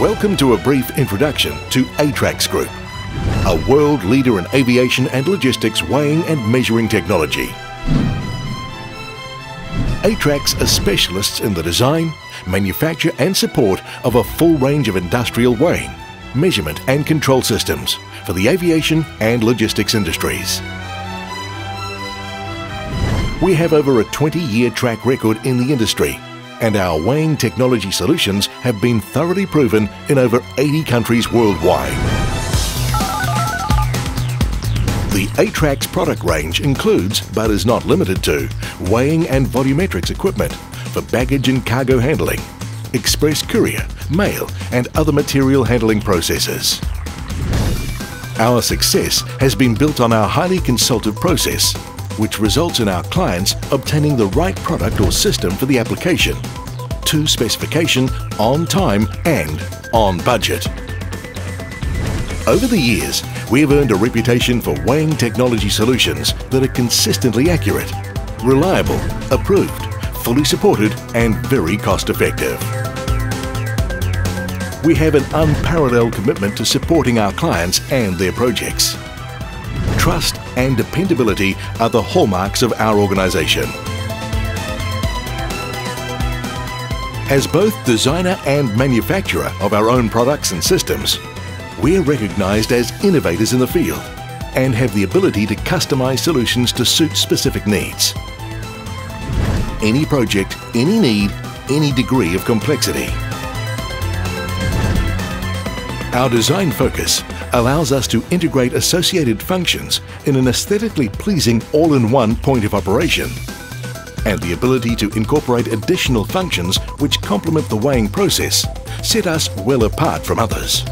Welcome to a brief introduction to Atrax Group, a world leader in aviation and logistics weighing and measuring technology. Atrax are specialists in the design, manufacture and support of a full range of industrial weighing, measurement and control systems for the aviation and logistics industries. We have over a 20-year track record in the industry and our weighing technology solutions have been thoroughly proven in over 80 countries worldwide. The Atrax product range includes, but is not limited to, weighing and volumetrics equipment for baggage and cargo handling, express courier, mail and other material handling processes. Our success has been built on our highly consultative process which results in our clients obtaining the right product or system for the application, to specification, on time and on budget. Over the years, we have earned a reputation for weighing technology solutions that are consistently accurate, reliable, approved, fully supported and very cost effective. We have an unparalleled commitment to supporting our clients and their projects. Trust and dependability are the hallmarks of our organisation. As both designer and manufacturer of our own products and systems, we are recognised as innovators in the field and have the ability to customise solutions to suit specific needs. Any project, any need, any degree of complexity. Our design focus allows us to integrate associated functions in an aesthetically pleasing all-in-one point of operation and the ability to incorporate additional functions which complement the weighing process set us well apart from others.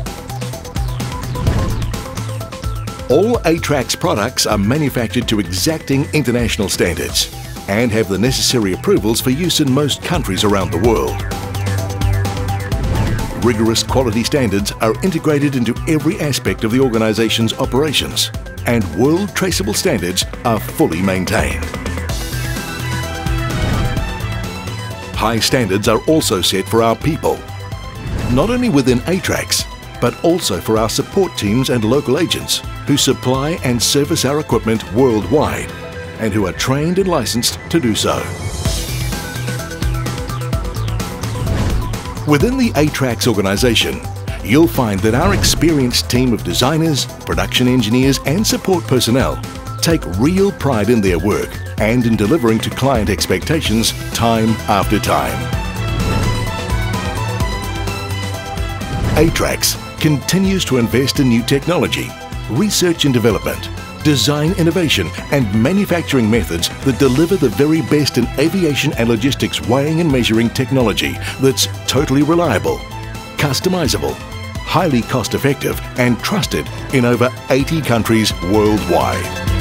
All Atrax products are manufactured to exacting international standards and have the necessary approvals for use in most countries around the world rigorous quality standards are integrated into every aspect of the organisation's operations and world traceable standards are fully maintained. High standards are also set for our people, not only within Atrax, but also for our support teams and local agents who supply and service our equipment worldwide and who are trained and licensed to do so. Within the Atrax organisation, you'll find that our experienced team of designers, production engineers and support personnel take real pride in their work and in delivering to client expectations time after time. Atrax continues to invest in new technology, research and development, design innovation and manufacturing methods that deliver the very best in aviation and logistics weighing and measuring technology that's totally reliable, customizable, highly cost effective and trusted in over 80 countries worldwide.